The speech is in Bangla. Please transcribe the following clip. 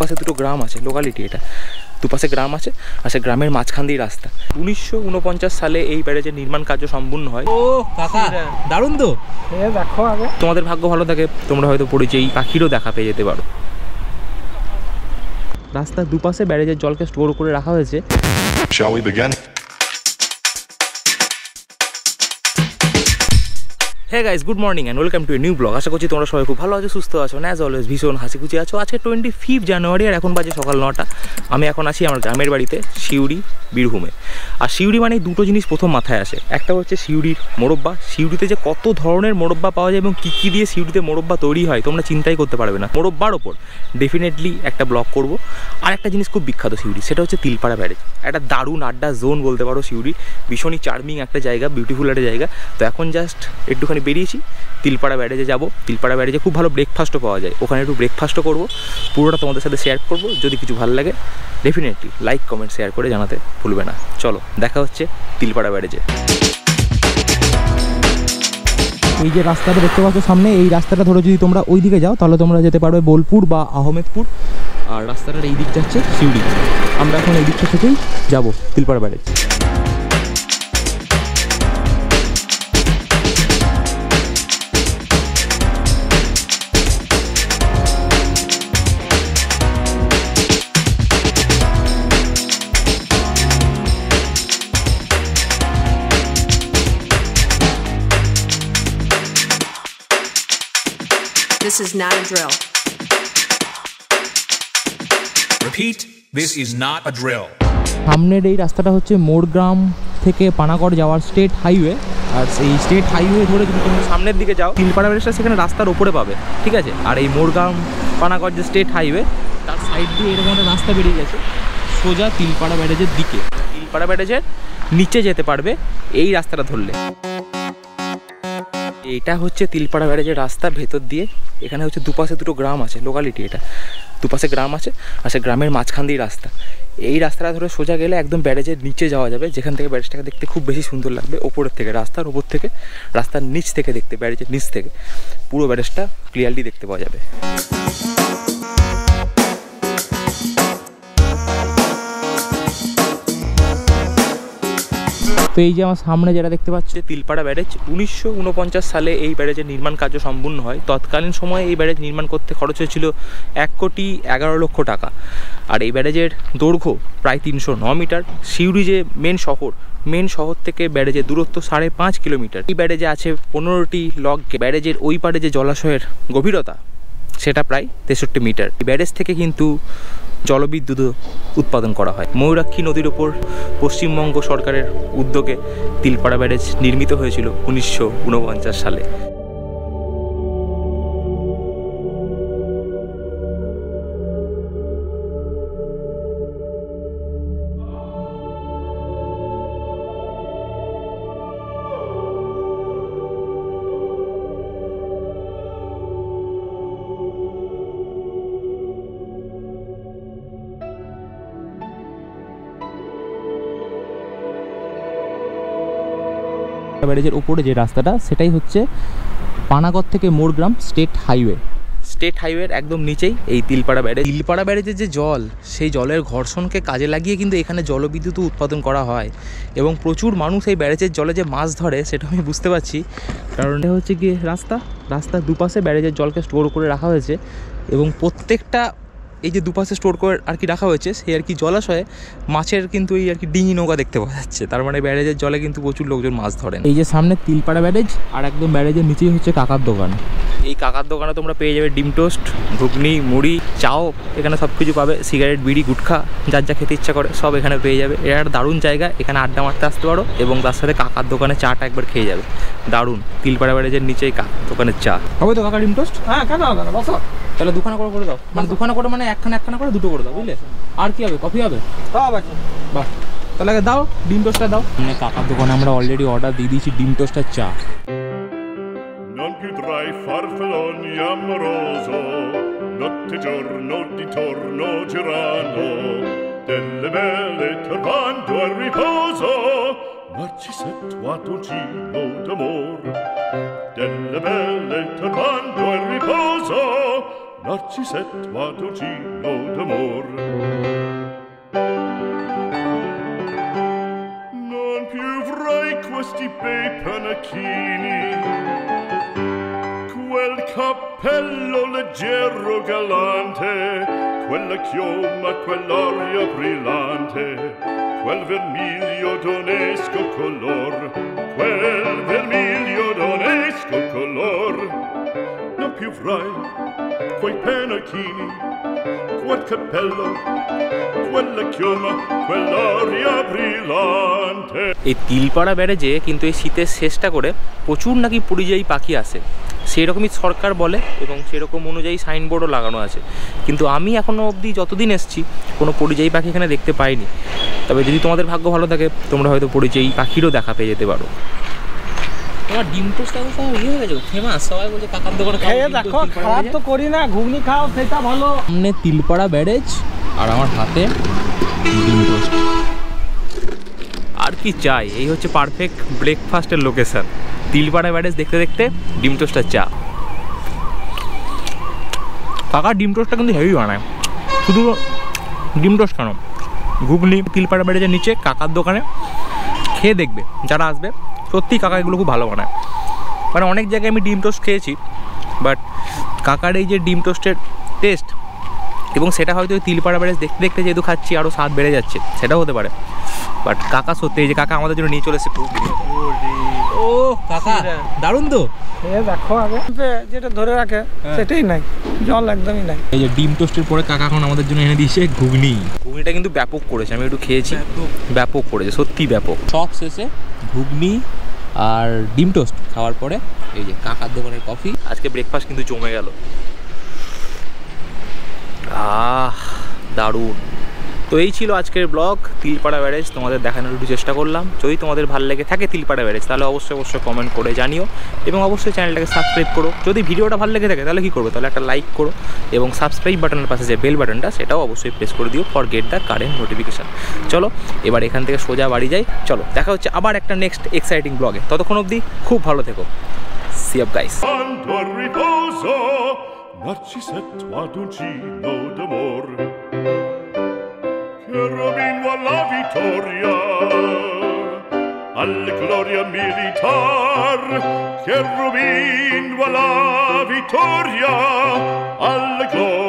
পাশে দুটো গ্রাম আছে লোকালিটি এটা। দুপাশে গ্রাম আছে আর সে গ্রামের মাঝখান দিয়ে রাস্তা। উনিশশো উনপঞ্চাশ সালে এই ব্যারেজের নির্মাণ কার্য সম্পূর্ণ হয়। ও কাকা দারুণ তো। দেখো আগে। তোমাদের ভাগ্য ভালো থাকে তোমরা হয়তো পরিচয় এই পাখিরও দেখা পেয়ে যেতে পারো। রাস্তার দুপাশে ব্যারেজের জলকে স্টোর করে রাখা হয়েছে। Shall we hey guys good morning and welcome to new blog আশা করছি তোমরা সবাই খুব ভালো আছো, সুস্থ আছো অ্যাজ অলওয়েজ ভীষণ হাসি খুশি আছো। আজকে টোয়েন্টি ফিফ জানুয়ারি আর এখন বাজে সকাল নটা। আমি এখন আছি আমার গ্রামের বাড়িতে শিউড়ি বীরভূমে। আর শিউড়ি মানে দুটো জিনিস প্রথম মাথায় আসে। একটা হচ্ছে শিউড়ির মোরব্বা। শিউড়িতে যে কত ধরনের মোরব্বা পাওয়া যায় এবং কী কী দিয়ে শিউড়িতে মোরব্বা তৈরি হয়, তোমরা চিন্তাই করতে পারবে না। মোরব্বার ওপর ডেফিনেটলি একটা ব্লগ করব। আর একটা জিনিস খুব বিখ্যাত শিউড়ি সেটা হচ্ছে তিলপাড়া ব্যারেজ। একটা দারুণ আড্ডা জোন বলতে পারো শিউড়ি ভীষণই চার্মিং একটা জায়গা বিউটিফুল একটা জায়গা। তো এখন জাস্ট একটুখানি বেরিয়েছি, তিলপাড়া ব্যারেজে যাব। তিলপাড়া ব্যারেজে খুব ভালো ব্রেকফাস্টও পাওয়া যায়। ওখানে একটু ব্রেকফাস্টও করব। পুরোটা তোমাদের সাথে শেয়ার করব। যদি কিছু ভালো লাগে ডেফিনেটলি লাইক কমেন্ট শেয়ার করে জানাতে ভুলবে না। চলো, দেখা হচ্ছে তিলপাড়া ব্যারেজে। এই যে রাস্তাটা দেখতে পাচ্ছ সামনে, এই রাস্তাটা ধরে যদি তোমরা ওই দিকে যাও, তাহলে তোমরা যেতে পারবে বোলপুর বা আহমেদপুর। আর রাস্তাটার এই দিক যাচ্ছে শিউড়ি আমরা এখন এই দিকটা থেকেই যাব, Tilpara barrage. This is not a drill. Repeat, this is not a drill. সামনের এই রাস্তাটা হচ্ছে মোড়গ্রাম থেকে পানাগড় যাওয়ার স্টেট হাইওয়ে আর সেই স্টেট হাইওয়ে ধরে যদি তুমি সামনের দিকে যাও তিলপাড়া ব্যারেজটা সেখানে রাস্তার ওপরে পাবে ঠিক আছে আর এই মোরগাম পানাগড় যে স্টেট হাইওয়ে তার সাইড দিয়ে এরকম একটা রাস্তা বেরিয়ে গেছে সোজা তিলপাড়া ব্যারেজের দিকে তিলপাড়া ব্যারেজের নিচে যেতে পারবে এই রাস্তাটা ধরলে এটা হচ্ছে তিলপাড়া ব্যারেজের রাস্তা ভেতর দিয়ে এখানে হচ্ছে দুপাশে দুটো গ্রাম আছে লোকালিটি এটা। দুপাশে গ্রাম আছে আর সে গ্রামের মাঝখান দিয়ে রাস্তা। এই রাস্তাটা ধরে সোজা গেলে একদম ব্যারেজের নিচে যাওয়া যাবে, যেখান থেকে ব্যারেজটাকে দেখতে খুব বেশি সুন্দর লাগবে, ওপরের থেকে, রাস্তার ওপর থেকে, রাস্তার নিচ থেকে দেখতে, ব্যারেজের নিচ থেকে। পুরো ব্যারেজটা ক্লিয়ারলি দেখতে পাওয়া যাবে। তো এই যে আমার সামনে যেটা দেখতে পাচ্ছি তিলপাড়া ব্যারেজ, উনিশশো উনপঞ্চাশ সালে এই ব্যারেজের নির্মাণ কার্য সম্পূর্ণ হয়। তৎকালীন সময়ে এই ব্যারেজ নির্মাণ করতে খরচ হয়েছিল এক কোটি এগারো লক্ষ টাকা। আর এই ব্যারেজের দৈর্ঘ্য প্রায় তিনশো ন মিটার। সিউড়ি যে মেন শহর মেন শহর থেকে ব্যারেজের দূরত্ব সাড়ে পাঁচ কিলোমিটার। এই ব্যারেজে আছে পনেরোটি লক ব্যারেজের ওই পারে যে জলাশয়ের গভীরতা, সেটা প্রায় তেষট্টি মিটার। ব্যারেজ থেকে কিন্তু জলবিদ্যুৎ উৎপাদন করা হয়। ময়ূরাক্ষী নদীর ওপর পশ্চিমবঙ্গ সরকারের উদ্যোগে তিলপাড়া ব্যারেজ নির্মিত হয়েছিল উনিশশো উনপঞ্চাশ সালে। ব্যারেজের ওপরে যে রাস্তাটা, সেটাই হচ্ছে পানাগড় থেকে মোড়গ্রাম স্টেট হাইওয়ে। স্টেট হাইওয়ের একদম নিচেই এই তিলপাড়া ব্যারেজ। তিলপাড়া ব্যারেজের যে জল, সেই জলের ঘর্ষণকে কাজে লাগিয়ে কিন্তু এখানে জলবিদ্যুৎ উৎপাদন করা হয়। এবং প্রচুর মানুষ এই ব্যারেজের জলে যে মাছ ধরে, সেটা আমি বুঝতে পারছি। কারণ এটা হচ্ছে গিয়ে রাস্তা। রাস্তার দুপাশে ব্যারেজের জলকে স্টোর করে রাখা হয়েছে। এবং প্রত্যেকটা এই যে দুপাশে স্টোর করে আর কি রাখা হয়েছে সেই আর কি জলাশয়ে মাছের কিন্তু এই আর কি ডিঙি নৌকা দেখতে পাওয়া যাচ্ছে। তার মানে ব্যারেজের জলে কিন্তু প্রচুর লোকজন মাছ ধরেন। এই যে সামনে তিলপাড়া ব্যারেজ আর একদম ব্যারেজের নিচেই হচ্ছে কাকার দোকান। এই কাকার দোকানে তোমরা পেয়ে যাবে ডিম টোস্ট ঘুগনি মুড়ি চাও এখানে সব কিছু পাবে সিগারেট বিড়ি গুটখা যার যা খেতে ইচ্ছা করে সব এখানে পেয়ে যাবে। এটা একটা দারুণ জায়গা এখানে আড্ডা মারতে আসতে পারো এবং তার সাথে কাকার দোকানে চাটা একবার খেয়ে যাবে। দারুণ তিলপাড়া ব্যারেজের নিচেই কাকার দোকানের চা। হবে তো কাকা ডিম টোস্ট? হ্যাঁ কেন বসো। তাহলে দুখানা করে করে দাও মানে দুখানা করে মানে একখানা একখানা করে দুটো করে দাও বুঝলে আর কি হবে কফি হবে সব আছে বাহ তাহলে আগে দাও ডিম টোস্টটা দাও মানে কাকার দোকানে আমরা অলরেডি অর্ডার দিয়ে দিয়েছি ডিম টোস্টার চা Non più tra i farfalloni amoroso, notte e giorno di torno girano, delle belle turbando al riposo, ma Narcisetto a dolcino d'amor. Delle belle turbando al riposo, Narcisset Matocino d'amor. Non più vrai questi bei panacchini Quel cappello leggero galante Quella chioma, quell'aria brillante Quel vermiglio d'onesco color Quel vermiglio d'onesco color. Non più vrai quei penachini, quel cappello, quella chioma, quell'aria brillante. এই তিলপাড়া ব্যারেজে কিন্তু এই শীতের শেষটা করে প্রচুর নাকি পরিযায়ী পাখি আসে। সেই রকমই সরকার বলে এবং সেরকম অনুযায়ী সাইনবোর্ডও লাগানো আছে। কিন্তু আমি এখনও অবধি যতদিন এসেছি কোনো পরিযায়ী পাখি এখানে দেখতে পাইনি। তবে যদি তোমাদের ভাগ্য ভালো থাকে তোমরা হয়তো পরিযায়ী পাখিরও দেখা পেয়ে যেতে পারো। তোমার ডিম টোস্টটা তো ইয়ে হয়ে গেছে ফেমাস সবাই বলছে কাকার দোকানে খাও, খেয়ে দেখো খারাপ তো করি না ঘুগনি খাও সেটা ভালো। সামনে তিলপাড়া ব্যারেজ আর আমার হাতে ডিম টোস্ট। আর কি চাই? এই হচ্ছে পারফেক্ট ব্রেকফাস্টের লোকেশন তিলপাড়া ব্যারেজ দেখতে দেখতে ডিম টোস্টার চা। কাকা ডিম টোস্টটা কিন্তু হেভি বানায়। শুধু ডিম টোস্ট কেন? ঘুগনি তিলপাড়া ব্যারেজের নিচে কাকার দোকানে খেয়ে দেখবে যারা আসবে। সত্যি কাকা এগুলো খুব ভালো বানায়। মানে অনেক জায়গায় আমি ডিম টোস্ট খেয়েছি বাট কাকার এই যে ডিম টোস্টের টেস্ট এবং সেটা হয়তো তিলপাড়া ব্যারেজ দেখতে দেখতে যেহেতু খাচ্ছি আরও স্বাদ বেড়ে যাচ্ছে সেটাও হতে পারে। বাট কাকা সত্যি এই যে কাকা আমাদের জন্য নিয়ে চলে এসেছে খুব ও কাকা দারুণ তো। দেখো আগে। যেটা ধরে রাখে সেটাই নাই। জল একদমই নাই। এই যে ডিম টোস্টের পরে কাকা এখন আমাদের জন্য এনে দিয়েছে ঘুগনি। ঘুগনিটা কিন্তু ব্যাপক করেছে আমি একটু খেয়েছি। ব্যাপক করেছে সত্যি ব্যাপক। সব শেষে ঘুগনি আর ডিম টোস্ট খাওয়ার পরে এই যে কাকার দোকানের কফি। আজকে ব্রেকফাস্ট কিন্তু জমে গেল। আহ, দারুণ। তো এই ছিল আজকের ব্লগ। তিলপাড়া ব্যারেজ, তোমাদের দেখানোর একটু চেষ্টা করলাম। যদি তোমাদের ভালো লেগে থাকে তিলপাড়া ব্যারেজ, তাহলে অবশ্যই অবশ্যই কমেন্ট করে জানিও। এবং অবশ্যই চ্যানেলটাকে সাবস্ক্রাইব করো। যদি ভিডিওটা ভালো লেগে থাকে, তাহলে কী করবে? তাহলে একটা লাইক করো। এবং সাবস্ক্রাইব বাটনের পাশে যে বেল বাটনটা সেটাও অবশ্যই প্রেস করে দিও। For get the current notification চলো, এবার এখান থেকে সোজা বাড়ি যাই। চলো, দেখা হচ্ছে আবার একটা নেক্সট এক্সাইটিং ব্লগে ততক্ষণ অবধি খুব ভালো থেকো। See you guys Quando a riposo Narcisetto Domingo alla vittoria, alla gloria militar, che alla vittoria, alla gloria